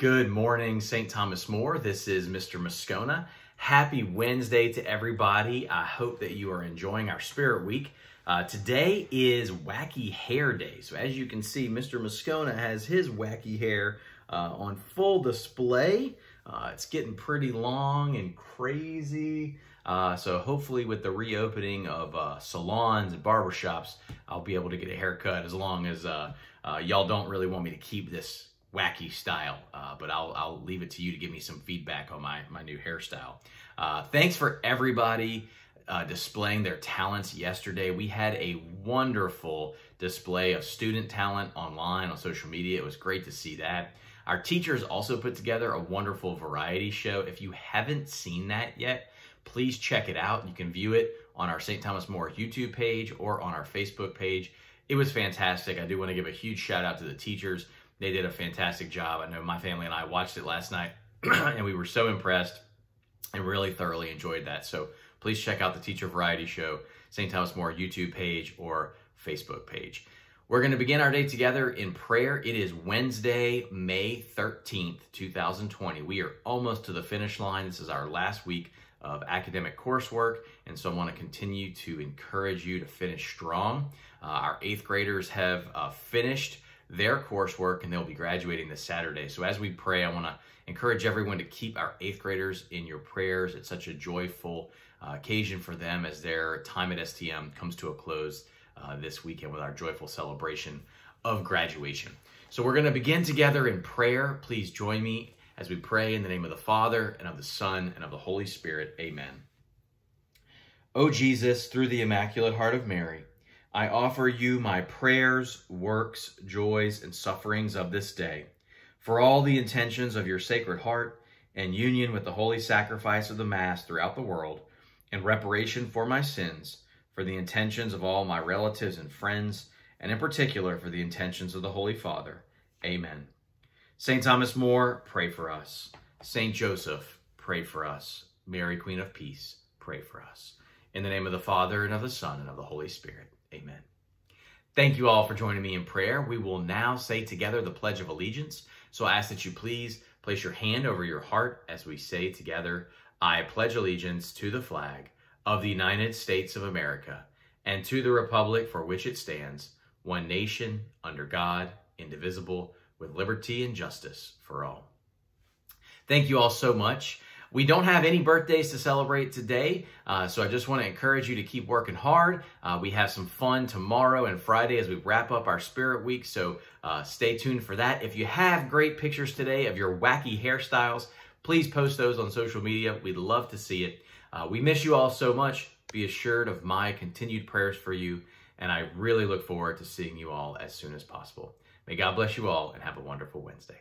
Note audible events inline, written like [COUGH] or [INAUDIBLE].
Good morning, St. Thomas More. This is Mr. Moscona. Happy Wednesday to everybody. I hope that you are enjoying our Spirit Week. Uh, today is Wacky Hair Day. So as you can see, Mr. Moscona has his wacky hair uh, on full display. Uh, it's getting pretty long and crazy. Uh, so hopefully with the reopening of uh, salons and barbershops, I'll be able to get a haircut as long as uh, y'all don't really want me to keep this wacky style, uh, but I'll, I'll leave it to you to give me some feedback on my, my new hairstyle. Uh, thanks for everybody uh, displaying their talents yesterday. We had a wonderful display of student talent online on social media. It was great to see that. Our teachers also put together a wonderful variety show. If you haven't seen that yet, please check it out. You can view it on our St. Thomas More YouTube page or on our Facebook page. It was fantastic. I do want to give a huge shout out to the teachers they did a fantastic job. I know my family and I watched it last night [CLEARS THROAT] and we were so impressed and really thoroughly enjoyed that. So please check out the Teacher Variety Show, St. Thomas More YouTube page or Facebook page. We're going to begin our day together in prayer. It is Wednesday, May 13th, 2020. We are almost to the finish line. This is our last week of academic coursework, and so I want to continue to encourage you to finish strong. Uh, our eighth graders have uh, finished their coursework and they'll be graduating this Saturday. So as we pray, I want to encourage everyone to keep our eighth graders in your prayers. It's such a joyful uh, occasion for them as their time at STM comes to a close uh, this weekend with our joyful celebration of graduation. So we're going to begin together in prayer. Please join me as we pray in the name of the Father and of the Son and of the Holy Spirit. Amen. O Jesus, through the Immaculate Heart of Mary, I offer you my prayers, works, joys, and sufferings of this day, for all the intentions of your Sacred Heart and union with the holy sacrifice of the Mass throughout the world, in reparation for my sins, for the intentions of all my relatives and friends, and in particular for the intentions of the Holy Father. Amen. St. Thomas More, pray for us. St. Joseph, pray for us. Mary, Queen of Peace, pray for us. In the name of the Father, and of the Son, and of the Holy Spirit. Amen. Thank you all for joining me in prayer. We will now say together the Pledge of Allegiance. So I ask that you please place your hand over your heart as we say together, I pledge allegiance to the flag of the United States of America and to the republic for which it stands, one nation, under God, indivisible, with liberty and justice for all. Thank you all so much. We don't have any birthdays to celebrate today, uh, so I just want to encourage you to keep working hard. Uh, we have some fun tomorrow and Friday as we wrap up our Spirit Week, so uh, stay tuned for that. If you have great pictures today of your wacky hairstyles, please post those on social media. We'd love to see it. Uh, we miss you all so much. Be assured of my continued prayers for you, and I really look forward to seeing you all as soon as possible. May God bless you all and have a wonderful Wednesday.